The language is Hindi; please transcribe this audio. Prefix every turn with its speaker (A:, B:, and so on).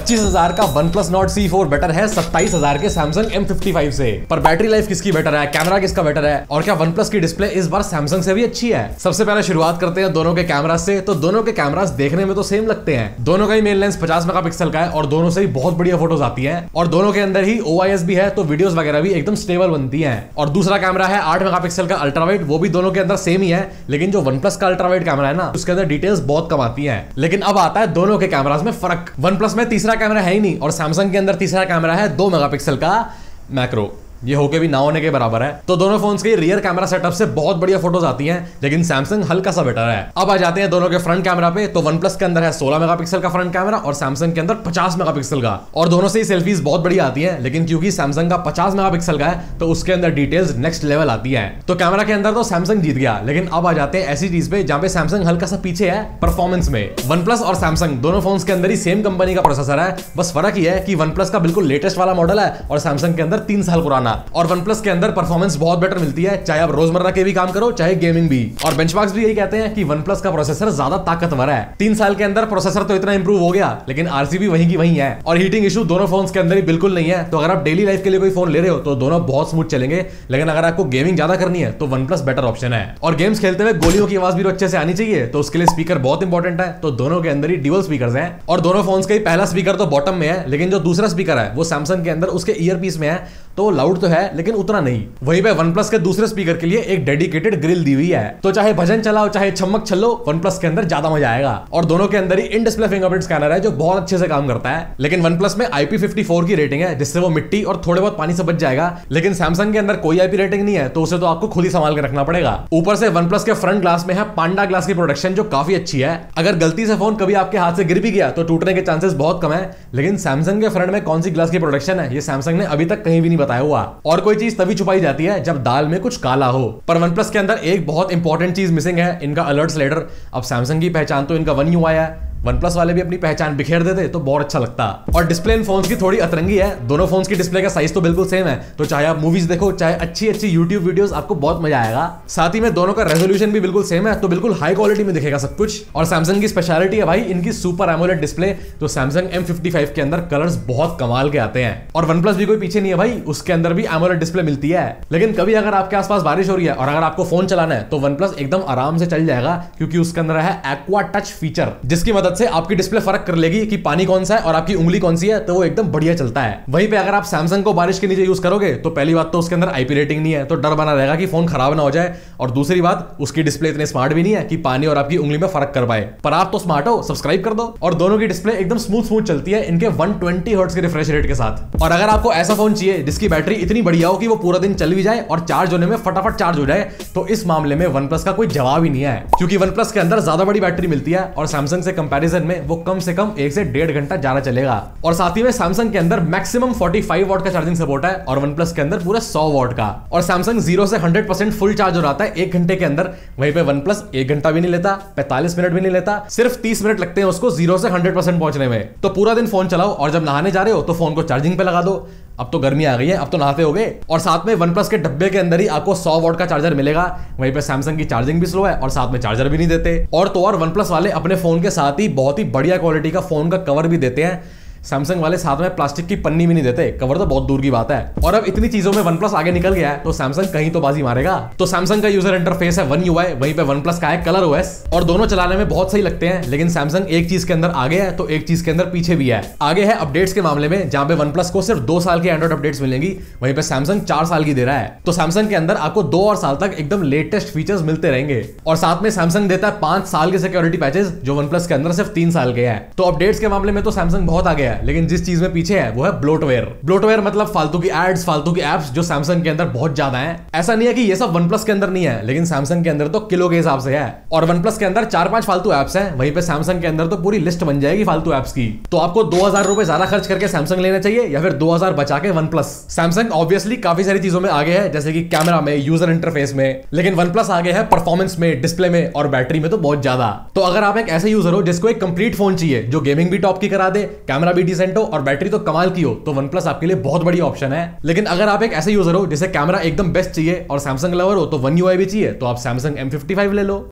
A: पच्चीस हज़ार का OnePlus Nord C four better है, सत्ताईस हज़ार के सैमसंग एम फिफ्टी फाइव से। पर बैटरी लाइफ किसकी बेटर है? कैमरा किसका बेटर है? और क्या वन प्लस की डिस्प्ले इस बार सैमसंग से भी अच्छी है? सबसे पहले शुरुआत करते हैं दोनों के कैमरा से। तो दोनों के कैमरास देखने में तो सेम लगते हैं। दोनों का ही मेन लेंस पचास मेगापिक्सल का है और दोनों से ही बहुत बढ़िया फ़ोटोज़ आती है। और दोनों के अंदर ही ओआईएस भी है तो वीडियोस वगैरह भी एकदम स्टेबल बनती है। और दूसरा कैमरा है आठ मेगापिक्सल का अल्ट्रावाइट वो भी दोनों के अंदर सेम ही है, लेकिन जो वन प्लस का अल्ट्रावाइट कैमरा है ना, उसके अंदर डिटेल्स बहुत कम आती है। लेकिन अब आता है दोनों के कैमराज में फ़र्क। वन प्लस में तीसरा कैमरा है ही नहीं, और सैमसंग के अंदर तीसरा कैमरा है दो मेगापिक्सल का मैक्रो। ये होके भी ना होने के बराबर है। तो दोनों फोन्स के रियर कैमरा सेटअप से बहुत बढ़िया फ़ोटोज़ आती हैं, लेकिन सैमसंग हल्का सा बेटर है। अब आ जाते हैं दोनों के फ्रंट कैमरा पे तो वन प्लस के अंदर है 16 मेगापिक्सल का फ्रंट कैमरा और सैमसंग के अंदर 50 मेगापिक्सल का। और दोनों से ही सेल्फीज बहुत बढ़िया आती है, लेकिन क्योंकि सैमसंग का 50 मेगापिक्सल का है तो उसके अंदर डिटेल्स नेक्स्ट लेवल आती है। तो कैमरा के अंदर तो सैमसंग जीत गया, लेकिन अब आ जाते हैं ऐसी चीज़ पे जहाँ पे सैमसंग हल्का सा पीछे है परफॉर्मेंस में। वन प्लस और सैमसंग दोनों फ़ोन के अंदर ही सेम कंपनी का प्रोसेसर है। बस फ़र्क ही है कि वन प्लस का बिल्कुल लेटेस्ट वाला मॉडल है और सैमसंग के अंदर तीन साल पुराना और वन प्लस के अंदर परफॉर्मेंस बहुत बेटर मिलती है। चाहे आप रोज़मर्रा के भी काम करो, चाहे गेमिंग भी। और बेंचमार्क्स भी यही कहते हैं कि वन प्लस का प्रोसेसर ज़्यादा ताकतवर है। तीन साल के अंदर प्रोसेसर तो इतना इंप्रूव हो गया, लेकिन आरसीबी वहीं की वहीं है। और हीटिंग इशू दोनों फ़ोन के अंदर ही बिल्कुल नहीं है। तो अगर आप डेली लाइफ के लिए कोई फ़ोन ले रहे हो तो दोनों बहुत स्मूथ चलेंगे। लेकिन अगर आपको गेमिंग ज़्यादा करनी है तो वन प्लस बेटर ऑप्शन है। और गेम्स खेलते हुए गोलियों की आवाज़ भी अच्छे से आनी चाहिए तो उसके लिए स्पीकर बहुत इंपॉर्टेंट है। तो दोनों के अंदर ही ड्यूअल स्पीकर है। और दोनों फ़ोन का ही पहला स्पीकर तो बॉटम में है, लेकिन जो दूसरा स्पीकर है, वो सैमसंग के अंदर उसके ईयर में है। तो लाउड तो है, लेकिन उतना नहीं। वहीं पे वन प्लस के दूसरे स्पीकर के लिए एक डेडिकेटेड ग्रिल दी हुई है। तो चाहे भजन चलाओ, चाहे छमक चलो वन प्लस के अंदर ज़्यादा मज़ा आएगा। और दोनों के अंदर ही इन डिस्प्ले फिंगरप्रिंट स्कैनर है, जो बहुत अच्छे से काम करता है। लेकिन वन प्लस में आईपी फिफ्टी की रेटिंग है, जिससे वो मिट्टी और थोड़े बहुत पानी से बच जाएगा। लेकिन सैमसंग के अंदर कोई आईपी रेटिंग नहीं है तो उसे तो आपको खुद ही संभाल के रखना पड़ेगा। ऊपर से वन प्लस के फ्रंट ग्लास में है पांडा ग्लास की प्रोडक्शन जो काफ़ी अच्छी है। अगर गलती से फ़ोन कभी आपके हाथ से गिर भी गया तो टूटने के चांसेस बहुत कम है। लेकिन सैमसंग के फ्रंट में कौन सी ग्लास की प्रोडक्शन है, ये सैमसंग ने अभी तक कहीं भी नहीं बताया। हुआ। और कोई चीज़ तभी छुपाई जाती है जब दाल में कुछ काला हो। पर वन प्लस के अंदर एक बहुत इंपॉर्टेंट चीज़ मिसिंग है, इनका अलर्ट लेटर अब सैमसंग की पहचान तो इनका वन यू आया है। वन प्लस वाले भी अपनी पहचान बिखेर देते तो बहुत अच्छा लगता। और डिस्प्ले इन फोन्स की थोड़ी अतरंगी है। दोनों फोन्स की डिस्प्ले का साइज़ तो बिल्कुल सेम है। तो चाहे आप मूवीज़ देखो, चाहे अच्छी अच्छी यूट्यूब वीडियोस आपको बहुत मज़ा आएगा। साथ ही में दोनों का रेजोल्यूशन भी बिल्कुल सेम है तो बिल्कुल हाई क्वालिटी में दिखेगा सब कुछ। और सैमसंग की स्पेशलिटी है भाई, इनकी सुपर एमोलेट डिस्प्ले तो सैमसंग एम के अंदर कलर्स बहुत कमाल के आते हैं। और वन प्लस भी कोई पीछे नहीं है भाई, उसके अंदर भी एमोलेट डिस्प्ले मिलती है। लेकिन कभी अगर आपके आसपास बारिश हो रही है, और अगर आपको फ़ोन चलाना है तो वन प्लस एकदम आराम से चल जाएगा, क्योंकि उसके अंदर है एक्वा टच फीचर जिसकी मदद से आपकी डिस्प्ले फ़र्क कर लेगी कि पानी कौन सा है और आपकी उंगली कौन सी है तो वो एकदम बढ़िया चलता है। वहीं पे अगर आप सैमसंग को बारिश के नीचे यूज़ करोगे तो पहली बात तो उसके अंदर आईपी रेटिंग नहीं है तो डर बना रहेगा कि फ़ोन खराब ना हो जाए। और दूसरी बात, उसकी डिस्प्ले इतने स्मार्ट भी नहीं है कि पानी और आपकी उंगली में फ़र्क कर पाए। पर आप तो स्मार्ट हो सब्सक्राइब कर दो और दोनों की डिस्प्ले एकदम स्मूथ स्मूथ चलती है इनके वन ट्वेंटी के रिफ्रेश रेट के साथ। और अगर आपको ऐसा फ़ोन चाहिए, जिसकी बैटरी इतनी बढ़िया हो कि वो पूरा दिन चल भी जाए और चार्ज होने में फटाफट चार्ज हो जाए तो इस मामले में वन का कोई जवाब ही नहीं है। क्योंकि वन के अंदर ज़्यादा बड़ी बैटरी मिलती है और सैमसंग से कंपैरिजन में वो कम से कम एक से डेढ़ घंटा ज़्यादा चलेगा। और साथ ही में सैमसंग के अंदर मैक्सिमम 45 वॉट का चार्जिंग सपोर्ट है और वन प्लस के अंदर पूरा 100 वॉट का। और सैमसंग ज़ीरो से 100 परसेंट फुल चार्ज हो रहा है एक घंटे के अंदर। वहीं पे वन प्लस एक घंटा भी नहीं लेता, पैंतालीस मिनट भी नहीं लेता, सिर्फ़ तीस मिनट लगते हैं उसको ज़ीरो से हंड्रेड पहुँचने में। तो पूरा दिन फ़ोन चलाओ और जब नहाने जा रहे हो तो फ़ोन को चार्जिंग पे लगा दो। अब तो गर्मी आ गई है, अब तो नहाते हो गए। और साथ में वन प्लस के डब्बे के अंदर ही आपको सौ वॉट का चार्जर मिलेगा। वहीं पे सैमसंग की चार्जिंग भी स्लो है और साथ में चार्जर भी नहीं देते। और तो और वन प्लस वाले अपने फ़ोन के साथ ही बहुत ही बढ़िया क्वालिटी का फ़ोन का कवर भी देते हैं। सैमसंग वाले साथ में प्लास्टिक की पन्नी भी नहीं देते। कवर तो बहुत दूर की बात है। और अब इतनी चीज़ों में वन प्लस आगे निकल गया है तो सैमसंग कहीं तो बाजी मारेगा। तो सैमसंग का यूज़र इंटरफेस है वन यूआई वहीं पे वन प्लस का है कलर ओएस और दोनों चलाने में बहुत सही लगते हैं, लेकिन सैमसंग एक चीज़ के अंदर आगे है तो एक चीज़ के अंदर पीछे भी है। आगे है अपडेट्स के मामले में, जहाँ पे वन प्लस को सिर्फ़ दो साल की एंड्रॉइड अपडेट्स मिलेंगी, वहीं पे सैमसंग चार साल की दे रहा है। तो सैमसंग के अंदर आपको दो और साल तक एकदम लेटेस्ट फीचर्स मिलते रहेंगे। और साथ में सैमसंग देता है पाँच साल के सिक्योरिटी पैचेस जो वन प्लस के अंदर सिर्फ़ तीन साल के हैं। तो अपडेट्स के मामले में तो सैमसंग बहुत आगे है। लेकिन जिस चीज़ में पीछे है, वो है ब्लोटवेयर ब्लोटवेयर मतलब फालतू की एड्स फालतू की एप्स जो सैमसंग के अंदर बहुत ज़्यादा है. ऐसा नहीं है कि ये सब वन प्लस के अंदर नहीं है, लेकिन सैमसंग के अंदर तो किलो के हिसाब से है. और वन प्लस के अंदर चार पाँच फालतू एप्स है, वहीं पे सैमसंग के अंदर तो पूरी लिस्ट बन जाएगी फालतू एप्स की. तो आपको दो हज़ार ज़्यादा खर्च करके सैमसंग लेना चाहिए, या फिर दो हज़ार बचा के वन प्लस सैमसंग ऑब्वियसली काफ़ी सारी चीज़ों में आगे है, जैसे कि कैमरा में यूज़र इंटरफेस में. लेकिन वन प्लस आगे है परफॉर्मेंस में डिस्प्ले में, और बैटरी में तो बहुत ज़्यादा. तो अगर आप एक ऐसे यूज़र हो जिसको एक कंप्लीट फ़ोन चाहिए, जो गेमिंग भी टॉप की करा दे कैमरा भी डिसेंट हो और बैटरी तो कमाल की हो तो वन प्लस आपके लिए बहुत बड़ी ऑप्शन है। लेकिन अगर आप एक ऐसे यूज़र हो जिसे कैमरा एकदम बेस्ट चाहिए और सैमसंग लवर हो तो वन यू भी चाहिए तो आप सैमसंग एम ले लो।